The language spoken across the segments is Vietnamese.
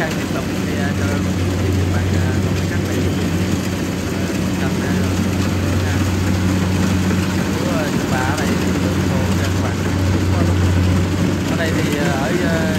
khai tiếp tục thì à, cho các bạn à, các bạn cầm này. Bà ở đây cho các bạn ở đây thì à, ở à,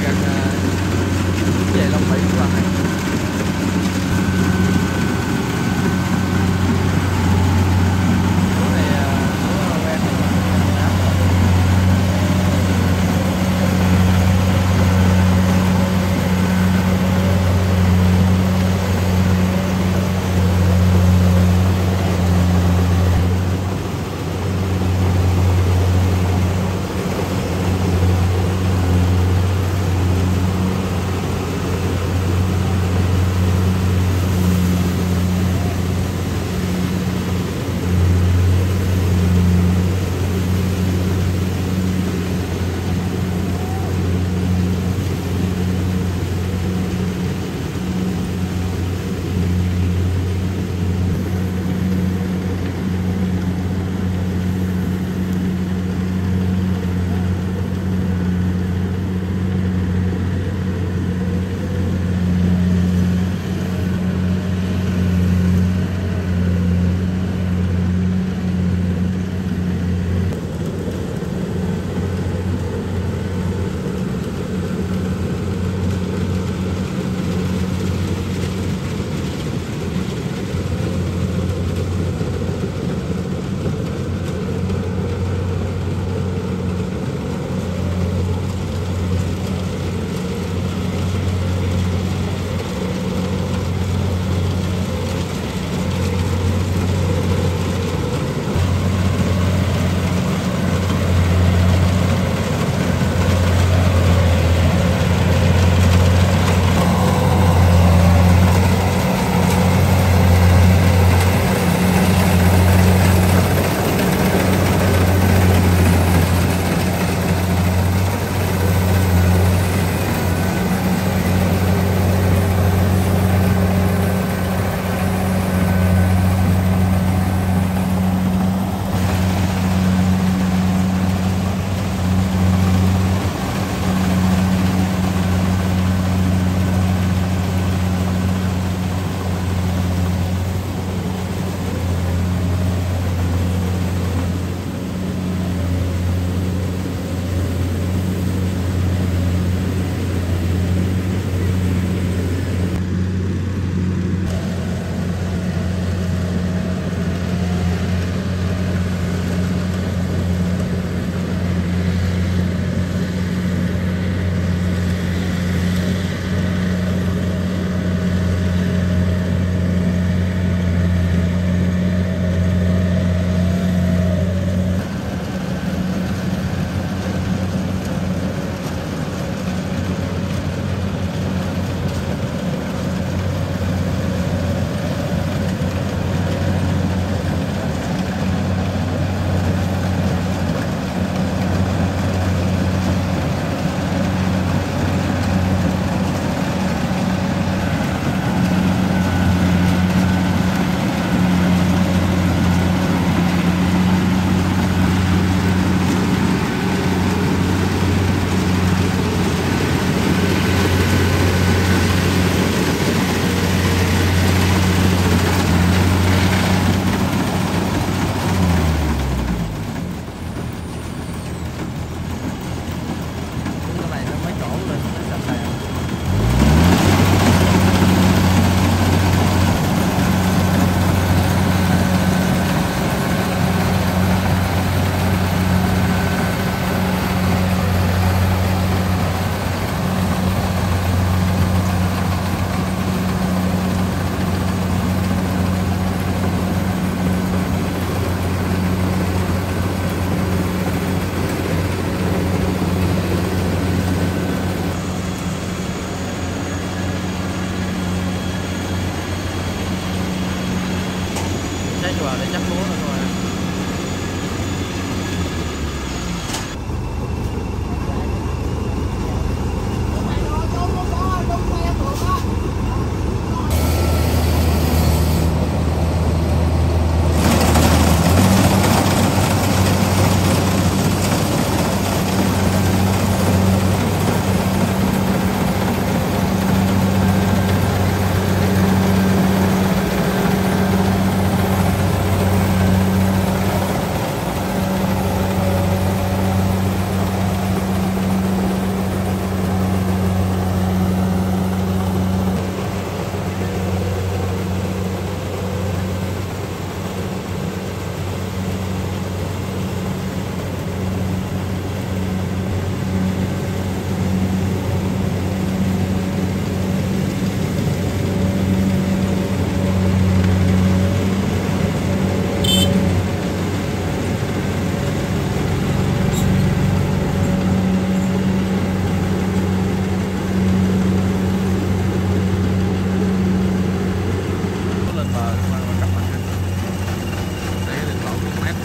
trái chùa để chắc lúa rồi và cặp màn hình đấy là khoảng 1 mét